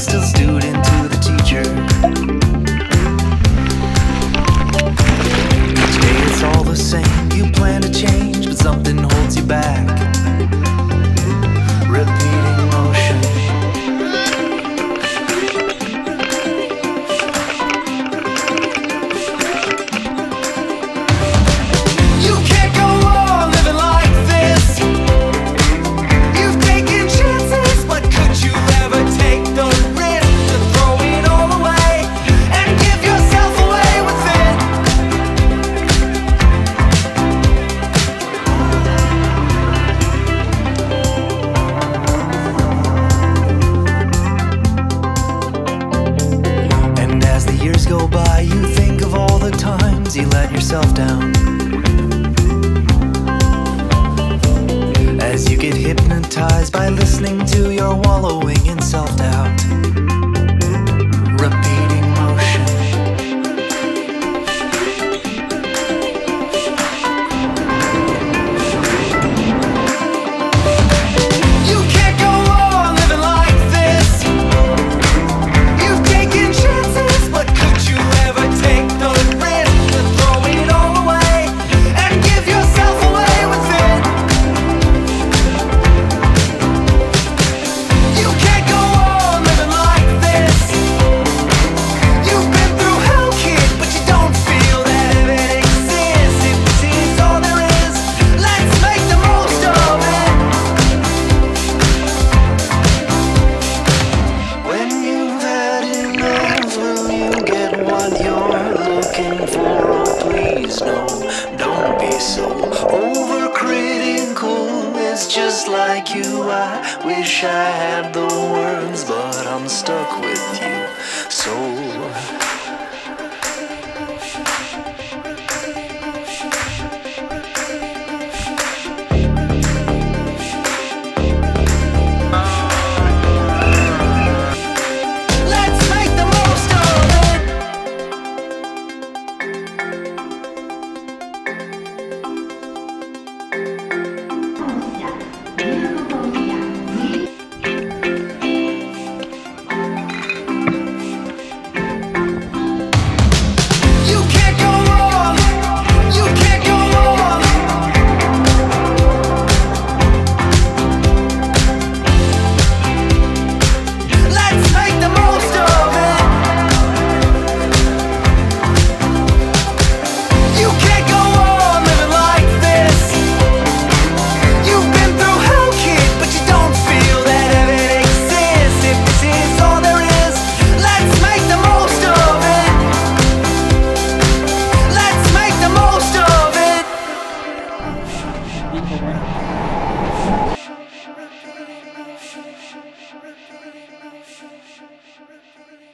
still. go by, you think of all the times you let yourself down. As you get hypnotized by listening to your wallowing in what you're looking for. Oh, please, no, don't be so overcritical. It's just like you. I wish I had the words, but I'm stuck with you. So. Bitcoin.